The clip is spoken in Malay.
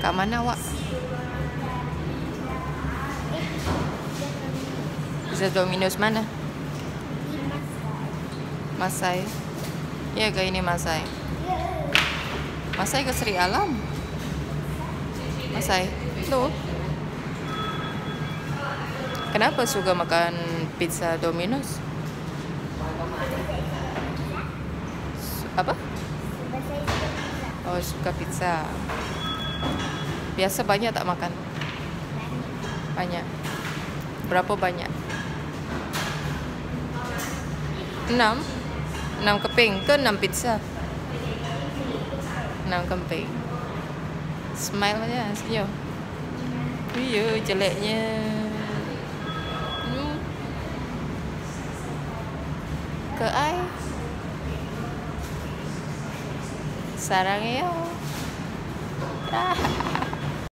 Kat mana awak? Pizza Domino's mana? Masai. Ya ke ini Masai? Masai ke Seri Alam? Masai. Tu. Kenapa suka makan pizza Domino's? Apa? Oh, suka pizza. Biasa banyak tak makan? Banyak. Berapa banyak? Enam? Enam keping ke enam pizza? Enam keping. Smile aja, senyum. Iya, jeleknya. Hmm. Ke ai? Sarang ya. Ah.